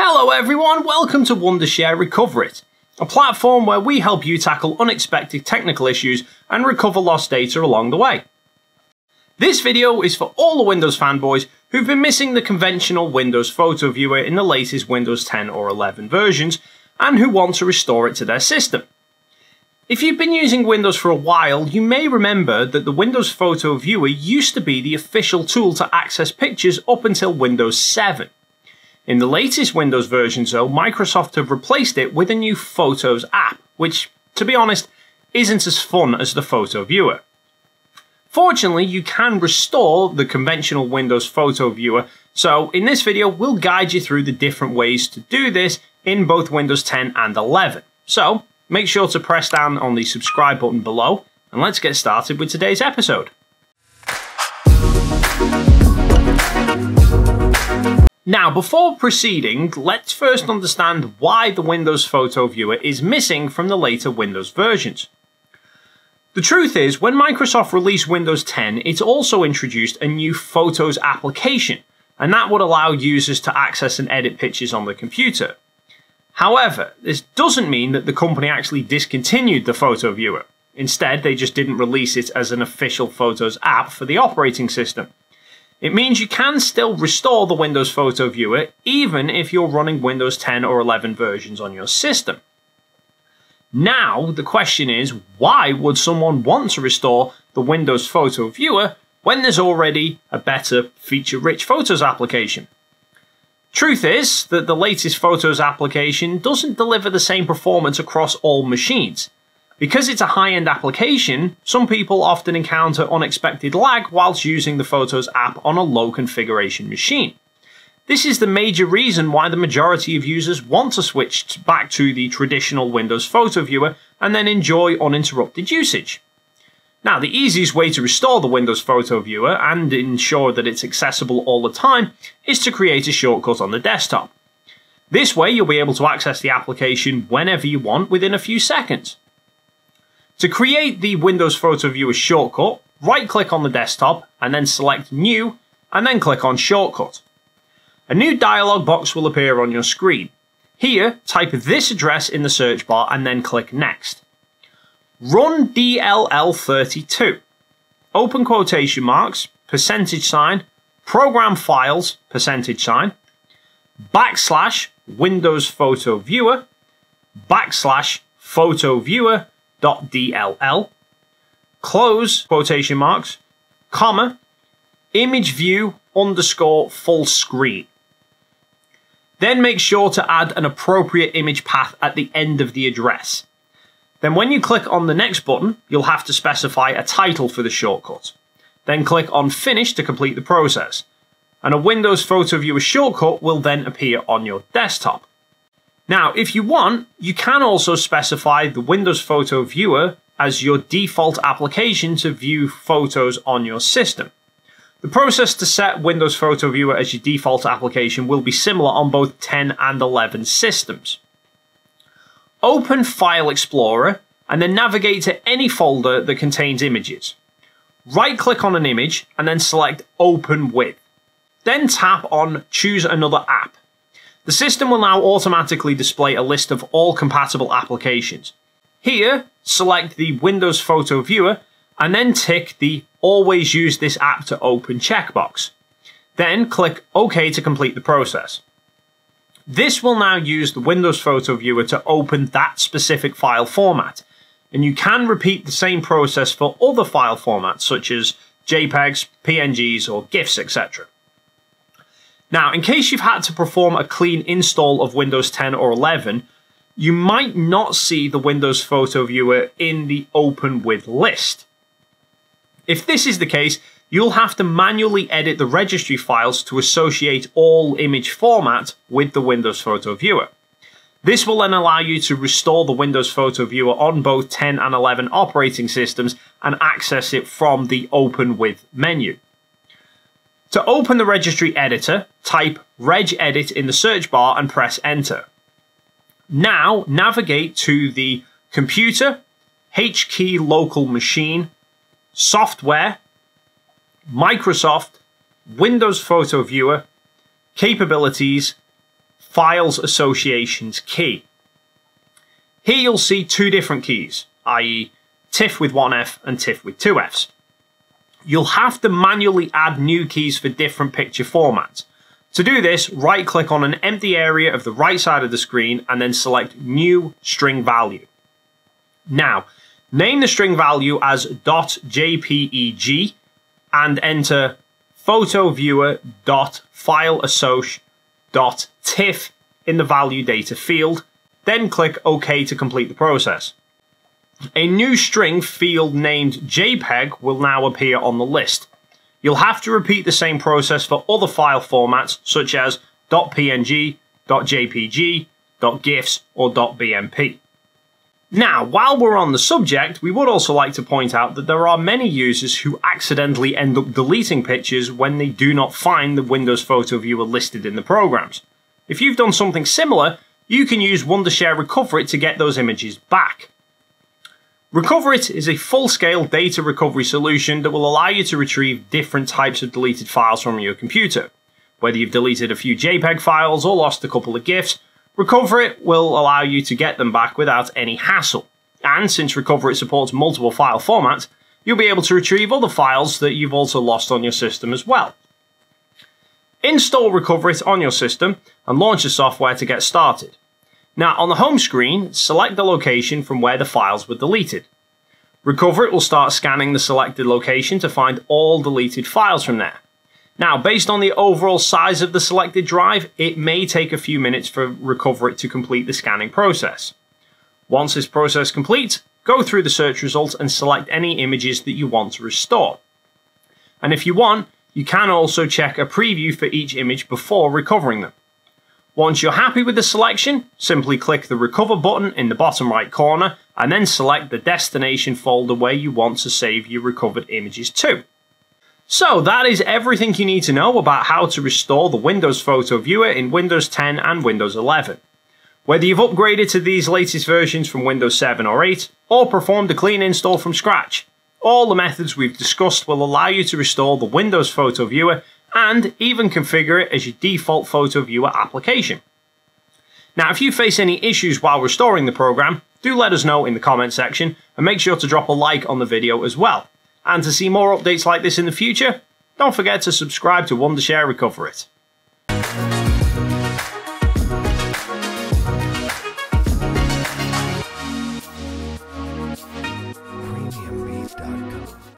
Hello everyone, welcome to Wondershare Recoverit, a platform where we help you tackle unexpected technical issues and recover lost data along the way. This video is for all the Windows fanboys who've been missing the conventional Windows photo viewer in the latest Windows 10 or 11 versions and who want to restore it to their system. If you've been using Windows for a while, you may remember that the Windows Photo Viewer used to be the official tool to access pictures up until Windows 7. In the latest Windows versions though, Microsoft have replaced it with a new Photos app, which, to be honest, isn't as fun as the Photo Viewer. Fortunately, you can restore the conventional Windows Photo Viewer, so in this video we'll guide you through the different ways to do this in both Windows 10 and 11. So, make sure to press down on the subscribe button below, and let's get started with today's episode. Now, before proceeding, let's first understand why the Windows Photo Viewer is missing from the later Windows versions. The truth is, when Microsoft released Windows 10, it also introduced a new Photos application, and that would allow users to access and edit pictures on the computer. However, this doesn't mean that the company actually discontinued the Photo Viewer. Instead, they just didn't release it as an official Photos app for the operating system. It means you can still restore the Windows Photo Viewer even if you're running Windows 10 or 11 versions on your system. Now, the question is, why would someone want to restore the Windows Photo Viewer when there's already a better feature-rich Photos application? Truth is that the latest Photos application doesn't deliver the same performance across all machines. Because it's a high-end application, some people often encounter unexpected lag whilst using the Photos app on a low configuration machine. This is the major reason why the majority of users want to switch back to the traditional Windows Photo Viewer and then enjoy uninterrupted usage. Now, the easiest way to restore the Windows Photo Viewer and ensure that it's accessible all the time is to create a shortcut on the desktop. This way, you'll be able to access the application whenever you want within a few seconds. To create the Windows Photo Viewer shortcut, right click on the desktop and then select New and then click on Shortcut. A new dialog box will appear on your screen. Here, type this address in the search bar and then click Next. Run DLL32. Open quotation marks, percentage sign, program files, percentage sign, backslash Windows Photo Viewer, backslash Photo Viewer .dll, close quotation marks, comma, image view underscore full screen. Then make sure to add an appropriate image path at the end of the address. Then when you click on the next button, you'll have to specify a title for the shortcut. Then click on Finish to complete the process. And a Windows Photo Viewer shortcut will then appear on your desktop. Now, if you want, you can also specify the Windows Photo Viewer as your default application to view photos on your system. The process to set Windows Photo Viewer as your default application will be similar on both 10 and 11 systems. Open File Explorer and then navigate to any folder that contains images. Right click on an image and then select Open With. Then tap on Choose Another App the system will now automatically display a list of all compatible applications. Here, select the Windows Photo Viewer and then tick the Always use this app to open checkbox. Then click OK to complete the process. This will now use the Windows Photo Viewer to open that specific file format, and you can repeat the same process for other file formats such as JPEGs, PNGs, or GIFs, etc. Now, in case you've had to perform a clean install of Windows 10 or 11, you might not see the Windows Photo Viewer in the Open With list. If this is the case, you'll have to manually edit the registry files to associate all image format with the Windows Photo Viewer. This will then allow you to restore the Windows Photo Viewer on both 10 and 11 operating systems and access it from the Open With menu. To open the registry editor, type regedit in the search bar and press enter. Now navigate to the computer, HKey local machine, software, Microsoft, Windows Photo Viewer, capabilities, Files Associations key. Here you'll see two different keys, i.e. TIFF with one F and TIFF with two Fs. You'll have to manually add new keys for different picture formats. To do this, right click on an empty area of the right side of the screen and then select New String Value. Now, name the string value as .jpeg and enter photoviewer.fileassoc.tiff in the value data field, then click OK to complete the process. A new string field named JPEG will now appear on the list. You'll have to repeat the same process for other file formats such as .png, .jpg, .gifs, or .bmp. Now, while we're on the subject, we would also like to point out that there are many users who accidentally end up deleting pictures when they do not find the Windows Photo Viewer listed in the programs. If you've done something similar, you can use Wondershare Recoverit to get those images back. Recoverit is a full-scale data recovery solution that will allow you to retrieve different types of deleted files from your computer. Whether you've deleted a few JPEG files or lost a couple of GIFs, Recoverit will allow you to get them back without any hassle. And since Recoverit supports multiple file formats, you'll be able to retrieve other files that you've also lost on your system as well. Install Recoverit on your system and launch the software to get started. Now, on the home screen, select the location from where the files were deleted. Recoverit will start scanning the selected location to find all deleted files from there. Now, based on the overall size of the selected drive, it may take a few minutes for Recoverit to complete the scanning process. Once this process completes, go through the search results and select any images that you want to restore. And if you want, you can also check a preview for each image before recovering them. Once you're happy with the selection, simply click the Recover button in the bottom right corner and then select the destination folder where you want to save your recovered images to. So that is everything you need to know about how to restore the Windows Photo Viewer in Windows 10 and Windows 11. Whether you've upgraded to these latest versions from Windows 7 or 8, or performed a clean install from scratch, all the methods we've discussed will allow you to restore the Windows Photo Viewer and even configure it as your default Photo Viewer application. Now, if you face any issues while restoring the program, do let us know in the comment section and make sure to drop a like on the video as well. And to see more updates like this in the future, don't forget to subscribe to Wondershare Recoverit.